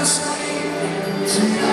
to stay tonight.